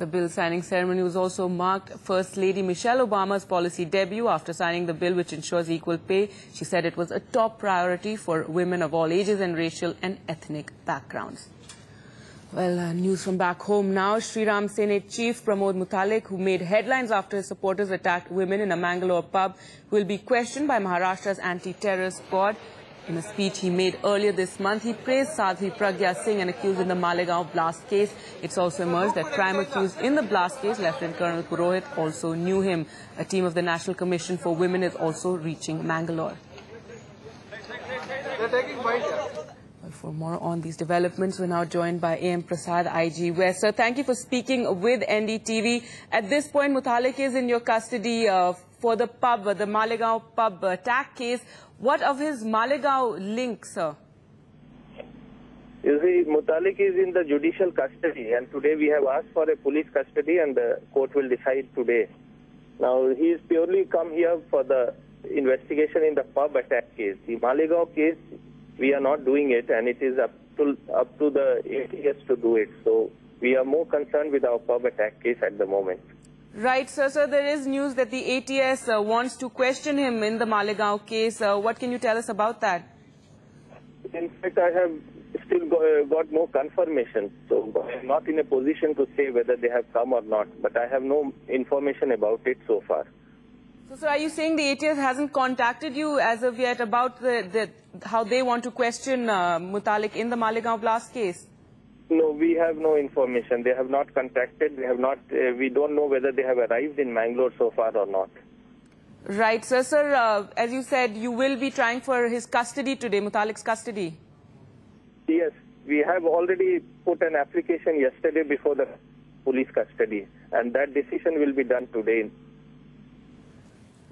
The bill signing ceremony was also marked First Lady Michelle Obama's policy debut after signing the bill which ensures equal pay. She said it was a top priority for women of all ages and racial and ethnic backgrounds. Well, uh, news from back home now. Sri Ram Sena Chief Pramod Muthalik, who made headlines after his supporters attacked women in a Mangalore pub, will be questioned by Maharashtra's anti-terror squad. In a speech he made earlier this month, he praised Sadhvi Pragya Singh, an accused in the Malegaon blast case. It's also emerged that crime accused in the blast case, Lieutenant Colonel Purohit, also knew him. A team of the National Commission for Women is also reaching Mangalore. For more on these developments, we're now joined by AM Prasad, IG West. Sir, thank you for speaking with NDTV. At this point, Muthalik is in your custody uh, for the pub, the Malegaon pub attack case. What of his Malegaon link, sir? You see, Muthalik is in the judicial custody, and today we have asked for a police custody, and the court will decide today. Now, he is purely come here for the investigation in the pub attack case. The Malegaon case, we are not doing it, and it is up to up to the ATS to do it. So, we are more concerned with our pub attack case at the moment. Right, sir. So there is news that the ATS uh, wants to question him in the Malegaon case. Uh, what can you tell us about that? In fact, I have still go, uh, got no confirmation, so I am not in a position to say whether they have come or not. But I have no information about it so far. So, sir, are you saying the ATS hasn't contacted you as of yet about the, the how they want to question uh, Muthalik in the Malegaon blast case? No, we have no information. They have not contacted. They have not. Uh, we don't know whether they have arrived in Mangalore so far or not. Right, sir. Sir, uh, as you said, you will be trying for his custody today, Muthalik's custody. Yes, we have already put an application yesterday before the police custody, and that decision will be done today.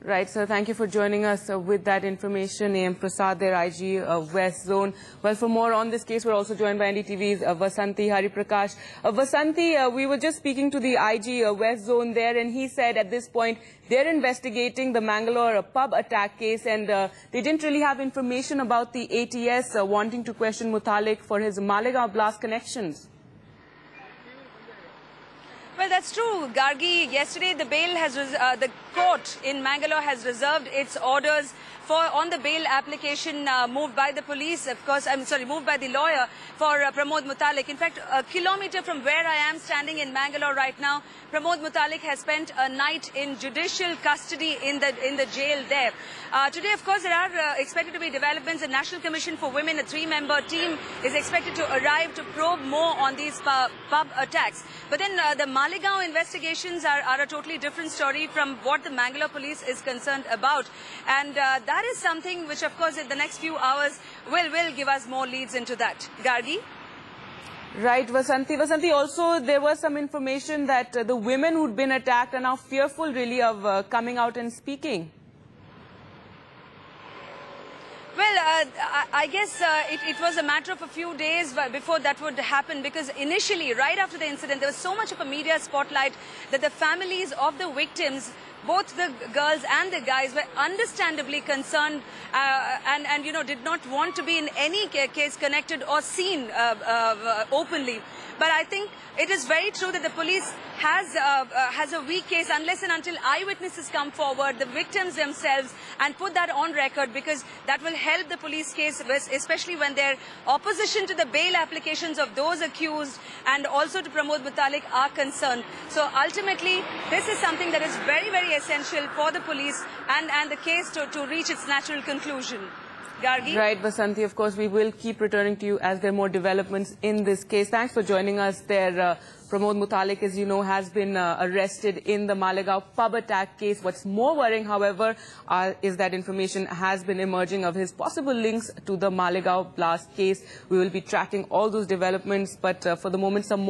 Right, sir. Thank you for joining us uh, with that information. AM Prasad, their IG uh, West Zone. Well, for more on this case, we're also joined by NDTV's uh, Vasanti Hariprakash. Uh, Vasanti, uh, we were just speaking to the IG uh, West Zone there, and he said at this point they're investigating the Mangalore pub attack case, and they didn't really have information about the ATS wanting to question Muthalik for his Malegaon blast connections. Well, that's true, Gargi. Yesterday, the bail has uh, the court in Mangalore has reserved its orders for on the bail application uh, moved by the police. Of course, I'm sorry, moved by the lawyer for uh, Pramod Muthalik. In fact, a kilometer from where I am standing in Mangalore right now, Pramod Muthalik has spent a night in judicial custody in the in the jail there. Uh, today, of course, there are uh, expected to be developments. The National Commission for Women, a three-member team, is expected to arrive to probe more on these pub attacks. But then uh, the Malegaon investigations are, are, a totally different story from what the Mangalore police is concerned about. And uh, that is something which, of course, in the next few hours will, will give us more leads into that. Gargi? Right, Vasanti. Vasanti, also there was some information that uh, the women who'd been attacked are now fearful really of uh, coming out and speaking. Well, uh, I guess uh, it, it, was a matter of a few days before that would happen because initially, right after the incident, there was so much of a media spotlight that the families of the victims both the girls and the guys were understandably concerned uh, and, and, you know, did not want to be in any case connected or seen uh, uh, openly. But I think it is very true that the police has uh, uh, has a weak case unless and until eyewitnesses come forward, the victims themselves, and put that on record because that will help the police case, especially when their opposition to the bail applications of those accused and also to Pramod Muthalik are concerned. So ultimately, this is something that is very, very essential for the police and, and the case to, to reach its natural conclusion. Gargi? Right, Vasanti. Of course, we will keep returning to you as there are more developments in this case. Thanks for joining us there. Uh, Pramod Muthalik, as you know, has been uh, arrested in the Malegaon pub attack case. What's more worrying, however, uh, is that information has been emerging of his possible links to the Malegaon blast case. We will be tracking all those developments, but uh, for the moment, some more